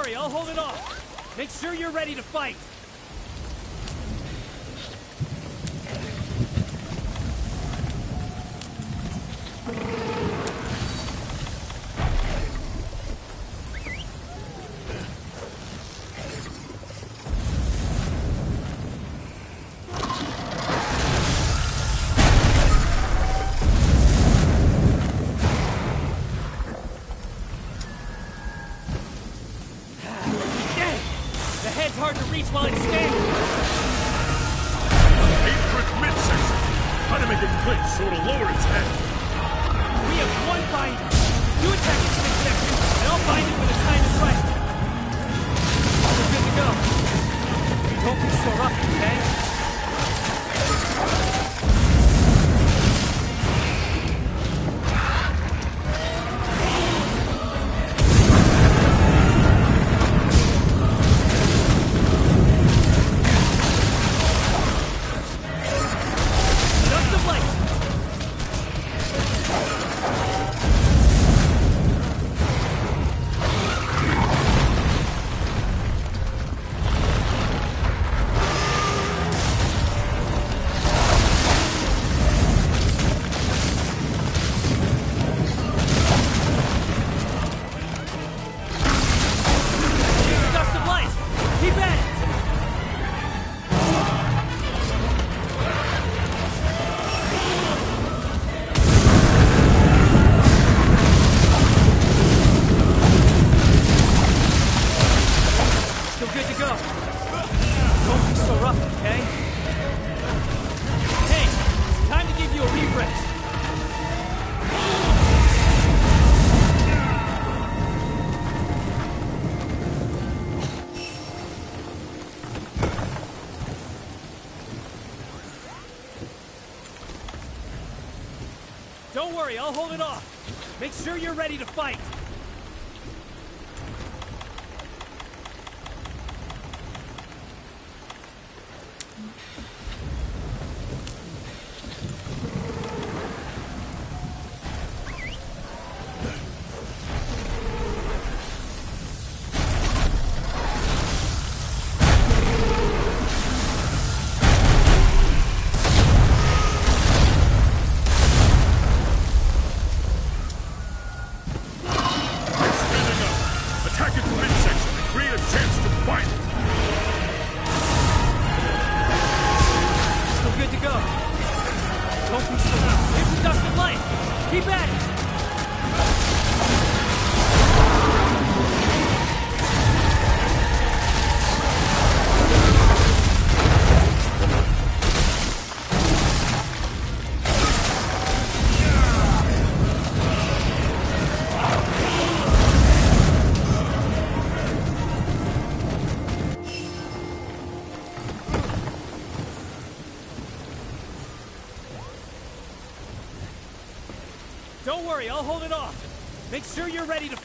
worry, I'll hold it off. Make sure you're ready to fight. I'll hold it off. Make sure you're ready to fight. ready to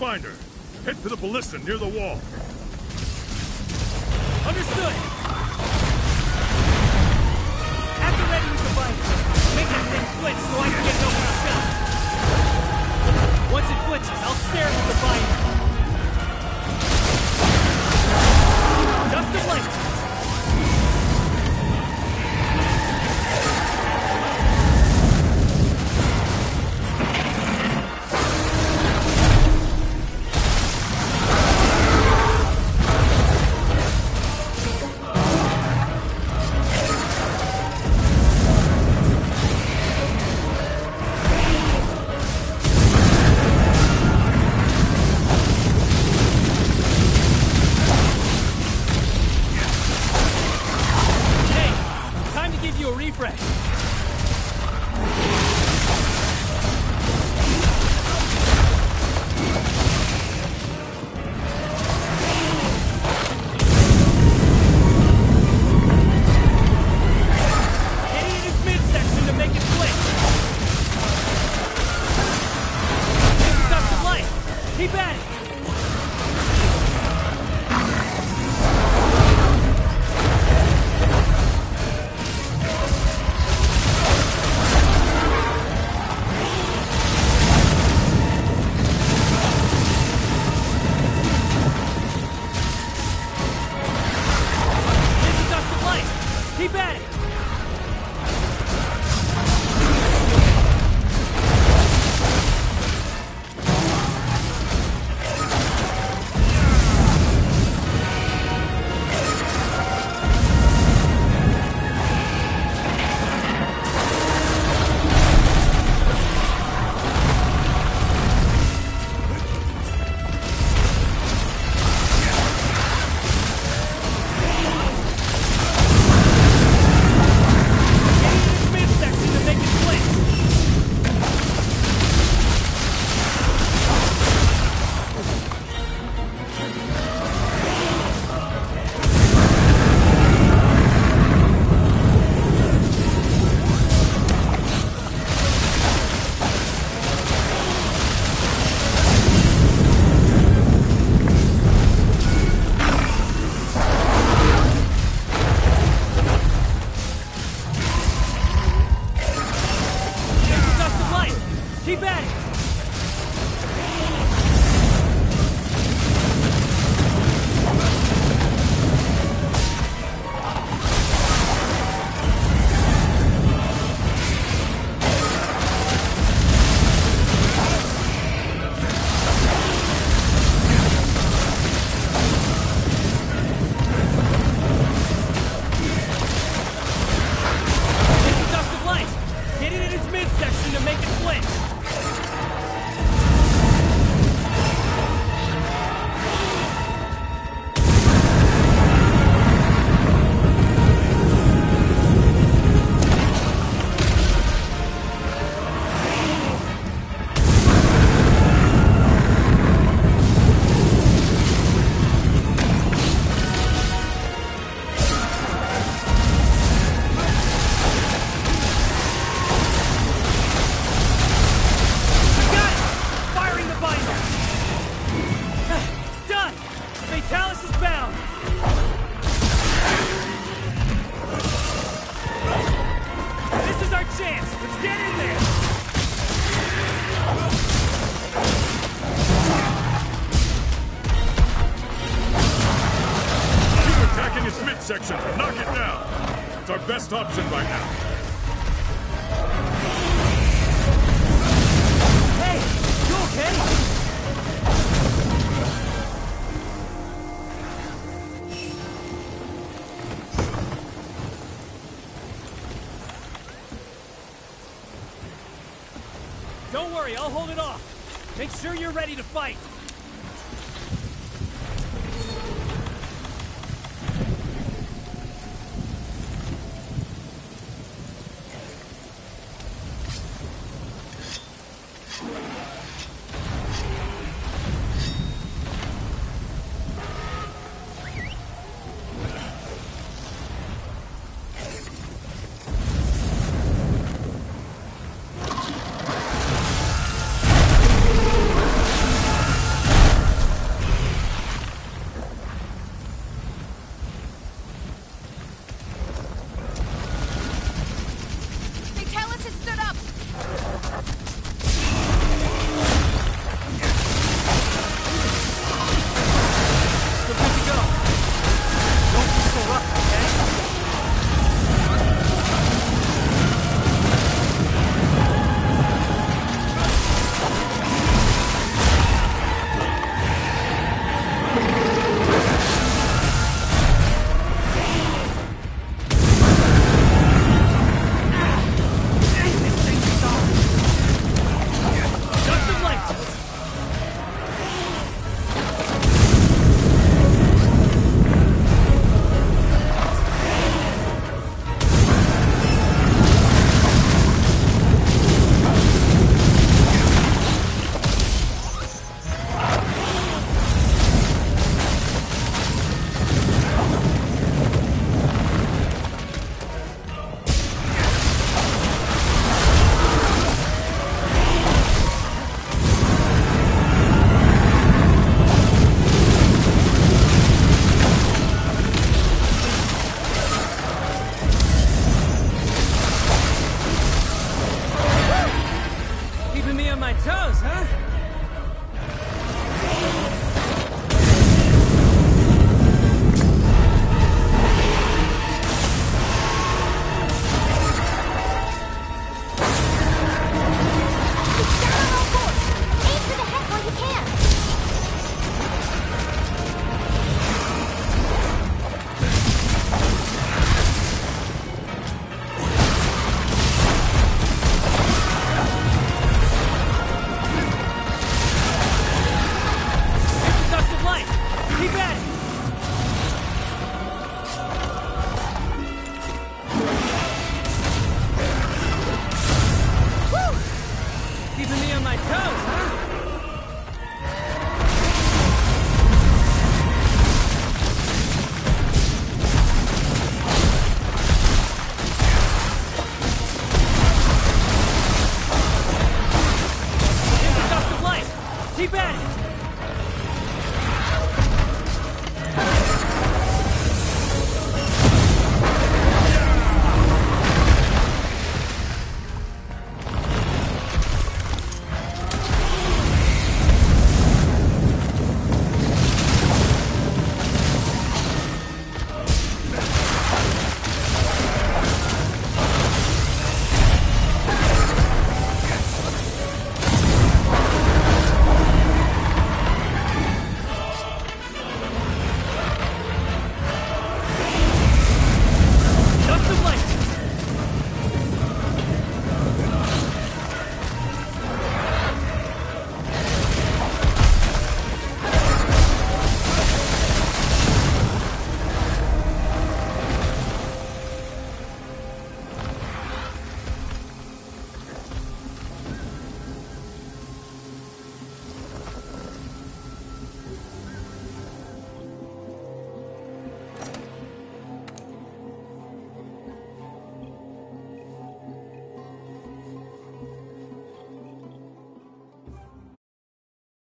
Find her. Head for the ballista near the wall. Understood! At the ready with the bike. Make that thing split so I can get over. best option right now. Hey, you okay? Don't worry, I'll hold it off. Make sure you're ready to fight.